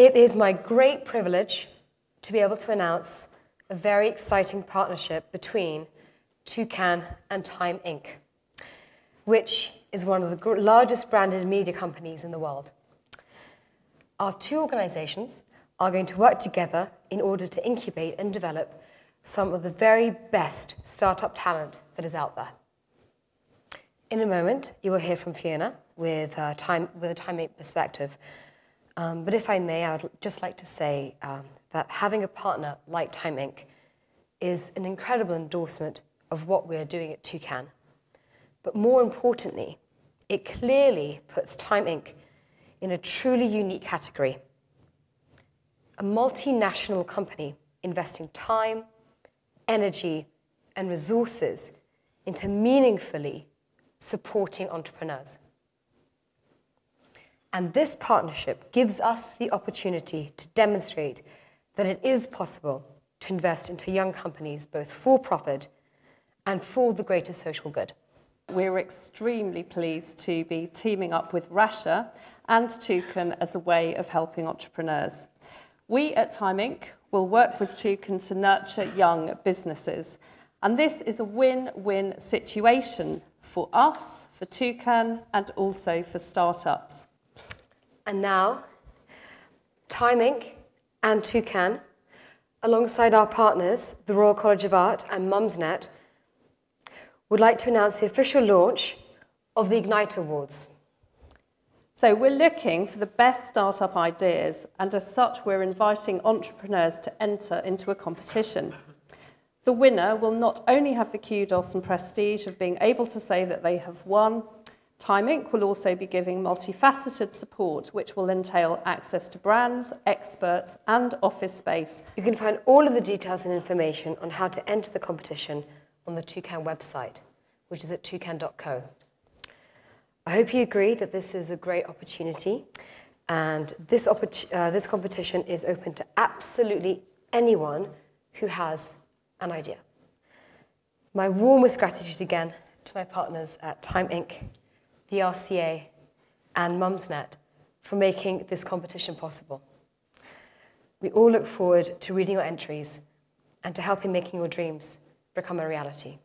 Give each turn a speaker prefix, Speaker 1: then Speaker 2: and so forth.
Speaker 1: It is my great privilege to be able to announce a very exciting partnership between Toucan and Time Inc., which is one of the largest branded media companies in the world. Our two organizations are going to work together in order to incubate and develop some of the very best startup talent that is out there. In a moment, you will hear from Fiona with, uh, time, with a Time Inc. perspective. Um, but if I may, I would just like to say um, that having a partner like Time Inc. is an incredible endorsement of what we're doing at Toucan. But more importantly, it clearly puts Time Inc. in a truly unique category. A multinational company investing time, energy, and resources into meaningfully supporting entrepreneurs. And this partnership gives us the opportunity to demonstrate that it is possible to invest into young companies both for profit and for the greater social good.
Speaker 2: We're extremely pleased to be teaming up with Rasher and Toucan as a way of helping entrepreneurs. We at Time Inc. will work with Toucan to nurture young businesses. And this is a win-win situation for us, for Toucan, and also for startups.
Speaker 1: And now, Time Inc. and Toucan, alongside our partners, the Royal College of Art and Mumsnet, would like to announce the official launch of the Ignite Awards.
Speaker 2: So we're looking for the best startup ideas, and as such, we're inviting entrepreneurs to enter into a competition. The winner will not only have the kudos and prestige of being able to say that they have won, Time Inc. will also be giving multifaceted support, which will entail access to brands, experts, and office space.
Speaker 1: You can find all of the details and information on how to enter the competition on the Toucan website, which is at toucan.co. I hope you agree that this is a great opportunity and this, uh, this competition is open to absolutely anyone who has an idea. My warmest gratitude again to my partners at Time Inc., the RCA, and Mumsnet for making this competition possible. We all look forward to reading your entries and to helping making your dreams become a reality.